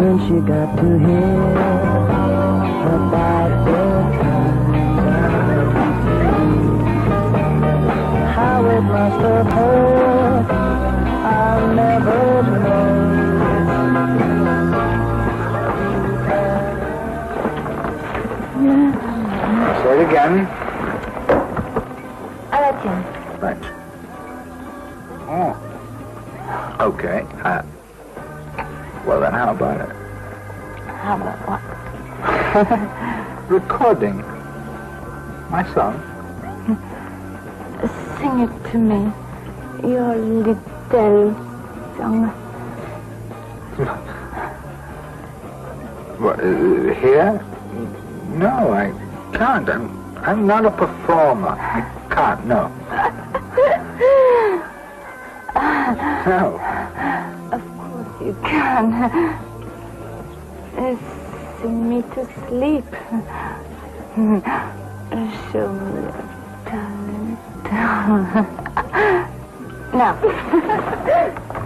when she got to hear about the times How it must have hurt, I'll never know. Say it again. Aladdin. Right. Oh. Okay. Uh, well, then how about it? How about what? Recording my song. Sing it to me. Your little song. What, uh, here? No, I can't. I'm, I'm not a performer. I can't, no. No. You can. Sing me to sleep. Show me your talent. now.